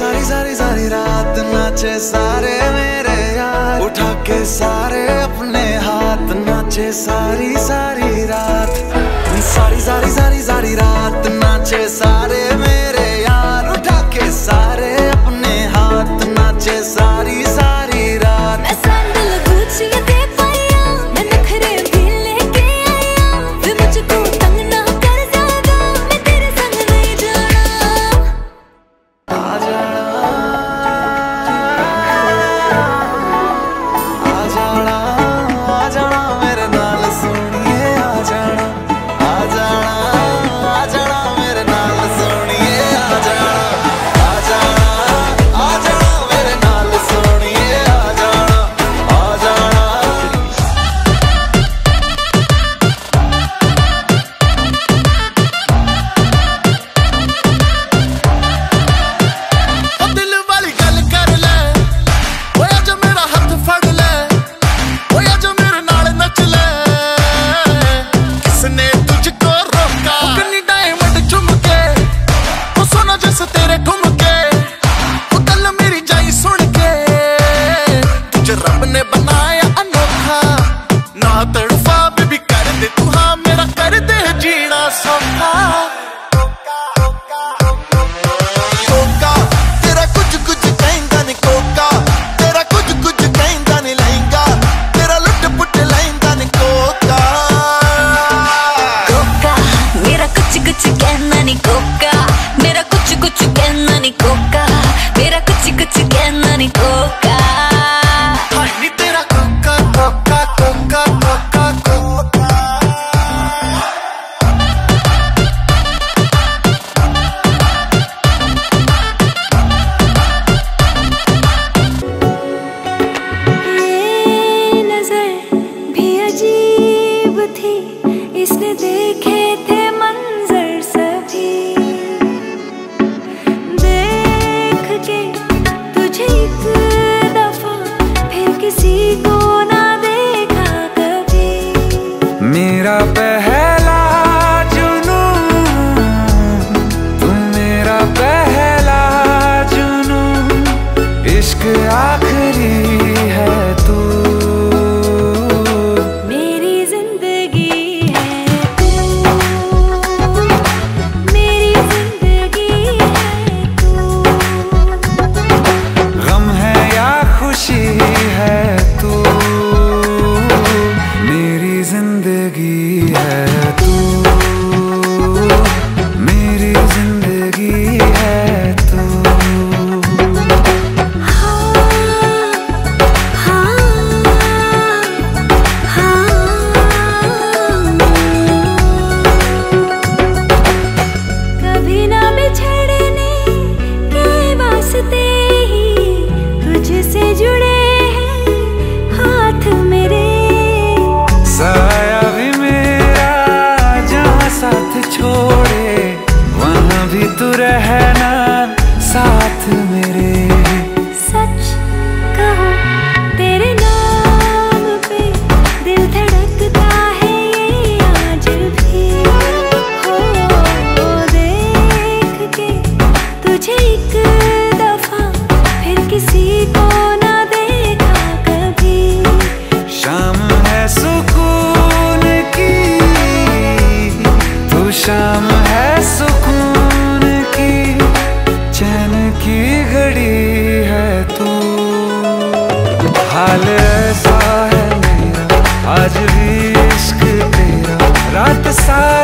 सारी सारी सारी रात नाचे सारे मेरे यार। उठा के सारे अपने हाथ नाचे सारी सारी रात। सारी सारी सारी सारी रात नाचे सारे somehow मेरा पह की घड़ी है तू। हाल ऐसा है मेरा आज भी इश्क तेरा। रात सा